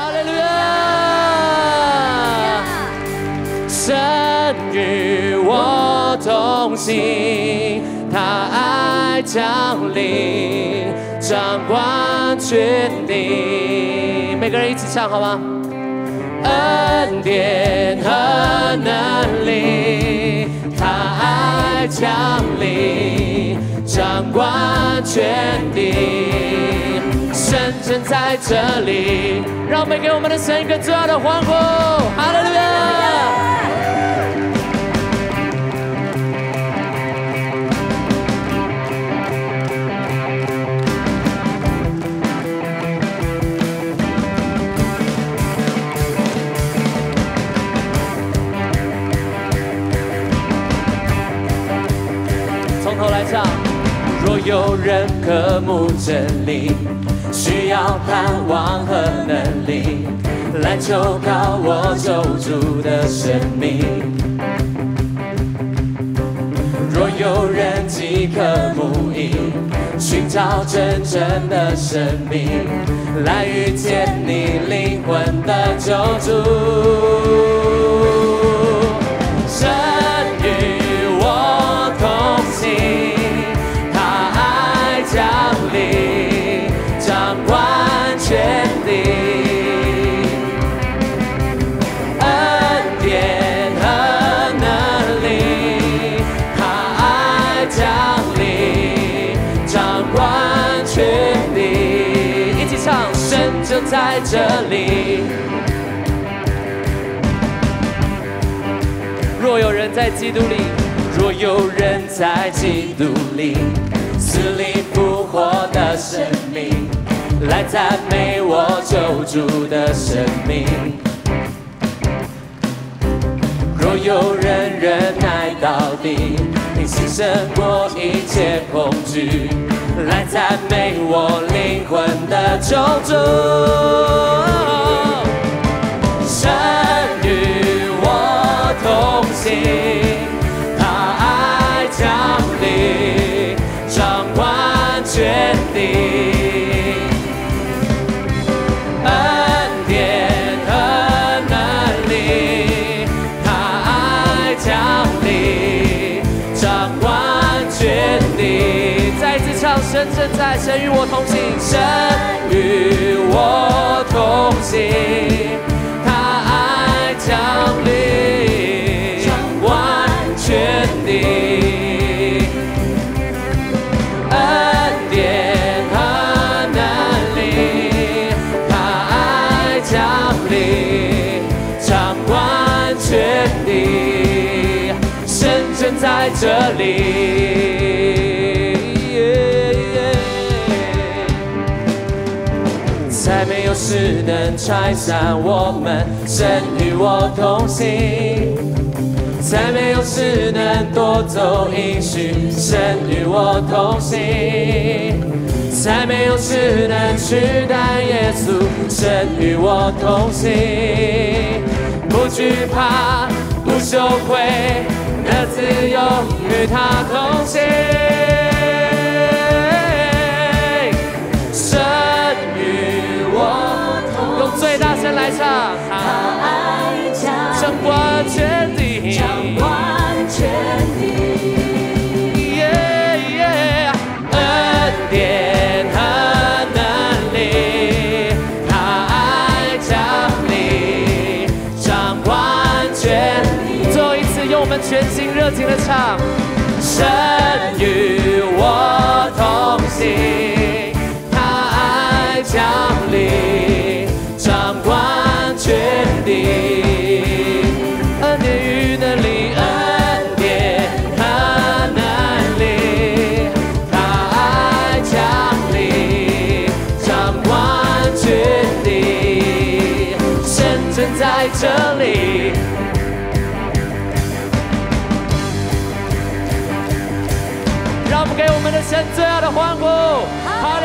哈利路亚！神与我同行，他爱降临，掌管全地。每个人一起唱好吗？恩典和能力，他爱降临，掌管全地。神正在这里，让我们给我们的神一个最大的欢呼！哈利路亚！从头来唱。若有人渴慕真理，需要盼望和能力，来求告我救主的生命。若有人饥渴慕义，寻找真正的生命，来遇见你灵魂的救主。管全地。恩典和能力，他爱降临，掌管全地。一起唱，神就在这里。若有人在基督里，若有人在基督里，死里复活的生命，来赞美我救主的生命。若有人忍耐到底，并牺牲过一切恐惧，来赞美我灵魂的救主。神与我同行，他爱降临，掌管全地。神正在，神与我同行，神与我同行，他爱降临，掌管全地。恩典和能力，他爱降临，掌管全地，神正在这里。有事能拆散我们，神与我同行。再没有事能夺走应许，神与我同行。再没有事能取代耶稣，神与我同行。不惧怕，不羞愧，的自由与他同行。大声来唱。爱降掌管全地，掌管全地。耶耶恩典和能力，他爱降临，掌管全地。最后一次，用我们全心热情的唱，神与这里。让我们给我们的神最爱的欢呼！